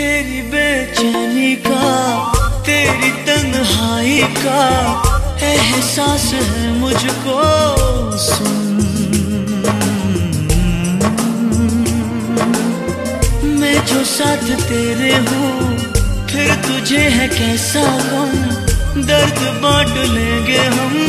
तेरी बेचैनी का, तेरी तन्हाई का एहसास है मुझको। सुन। मैं जो साथ तेरे हूँ, फिर तुझे है कैसा गम? दर्द बांट लेंगे हम